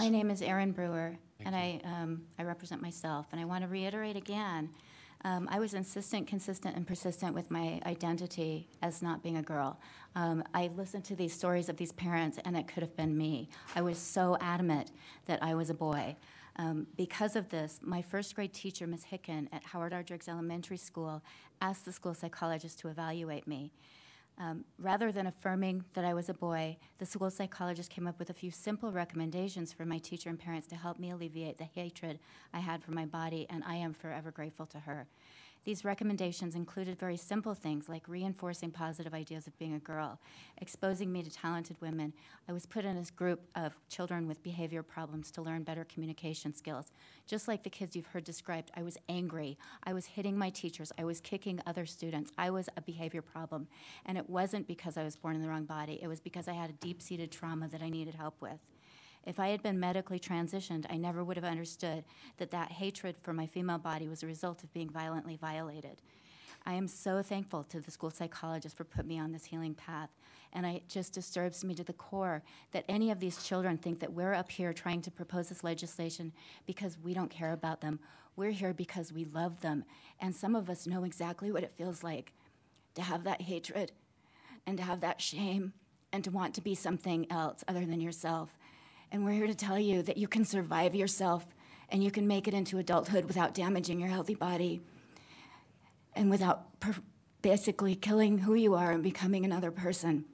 My name is Erin Brewer, and I, um, I represent myself. And I want to reiterate again, um, I was insistent, consistent, and persistent with my identity as not being a girl. Um, I listened to these stories of these parents, and it could have been me. I was so adamant that I was a boy. Um, because of this, my first grade teacher, Ms. Hicken, at Howard R. Driggs Elementary School, asked the school psychologist to evaluate me. Um, rather than affirming that I was a boy, the school psychologist came up with a few simple recommendations for my teacher and parents to help me alleviate the hatred I had for my body, and I am forever grateful to her. These recommendations included very simple things like reinforcing positive ideas of being a girl, exposing me to talented women. I was put in a group of children with behavior problems to learn better communication skills. Just like the kids you've heard described, I was angry. I was hitting my teachers. I was kicking other students. I was a behavior problem. And it wasn't because I was born in the wrong body, it was because I had a deep seated trauma that I needed help with. If I had been medically transitioned, I never would have understood that that hatred for my female body was a result of being violently violated. I am so thankful to the school psychologist for putting me on this healing path. And it just disturbs me to the core that any of these children think that we're up here trying to propose this legislation because we don't care about them. We're here because we love them. And some of us know exactly what it feels like to have that hatred and to have that shame and to want to be something else other than yourself. And we're here to tell you that you can survive yourself and you can make it into adulthood without damaging your healthy body and without basically killing who you are and becoming another person.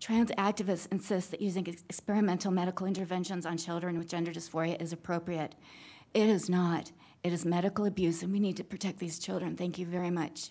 Trans activists insist that using ex- experimental medical interventions on children with gender dysphoria is appropriate. It is not. It is medical abuse, and we need to protect these children. Thank you very much.